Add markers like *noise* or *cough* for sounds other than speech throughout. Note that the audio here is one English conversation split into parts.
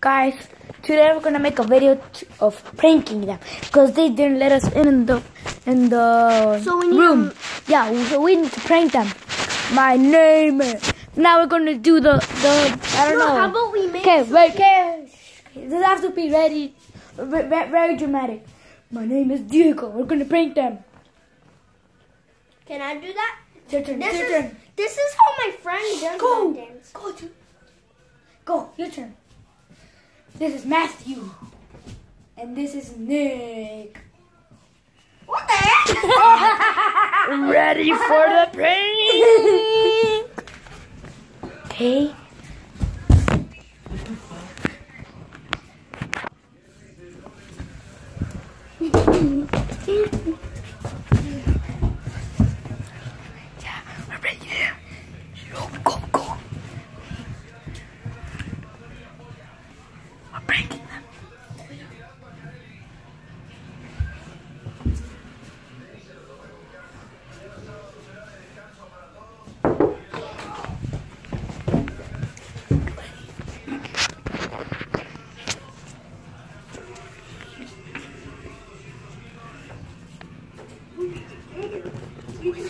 guys today we're gonna make a video t- of pranking them because they didn't let us in the in the So room to- yeah so we need to prank them my name now we're gonna do the the i don't No, know how about we make okay wait okay this has to be ready ve- ve- very dramatic my name is diego we're gonna prank them Can I do that? Your turn, This your is turn. this is how my friend does Go. dance. Go, to, go, your turn. This is Matthew. And this is Nick. What the heck? Ready for the *laughs* prank? Okay. Guys,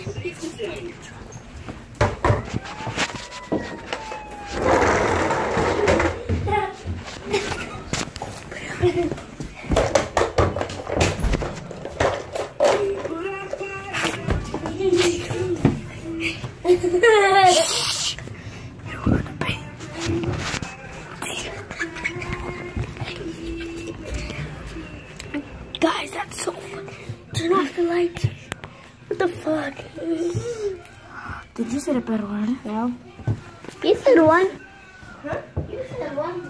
that's so fun. Turn off the lights. What the fuck? Did you say the better one? No. You said one. Huh? You said one.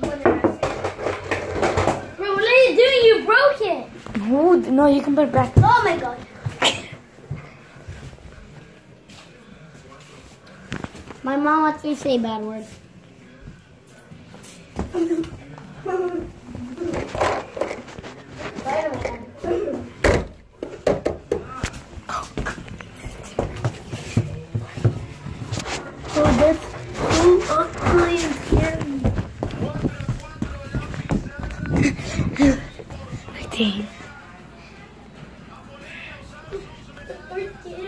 What did Bro, what are you doing? You broke it. No, no, you can put it back. Oh my god. My mom wants me to say bad words. *laughs* tem. Por quê?